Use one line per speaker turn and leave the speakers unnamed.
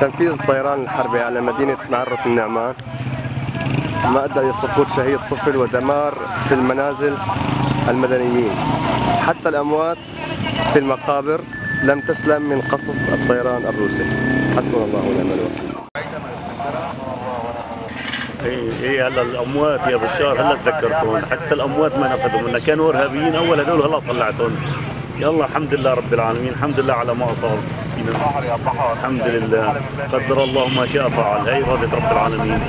تنفيذ الطيران الحربي على مدينة معرة النعمان ما أدى إلى سقوط شهيد طفل ودمار في المنازل المدنيين. حتى الأموات في المقابر لم تسلم من قصف الطيران الروسي. حسبنا الله ونعم الوكيل.
إيه هلا الأموات يا بشار هلا تذكرتهم. حتى الأموات ما نفذوا منا كانوا إرهابيين أول هذول هلا طلعتهم. يلا الحمد لله رب العالمين. الحمد لله على ما اصاب الحمد لله. قدر الله ما شاء فعل. هي إرادة رب العالمين.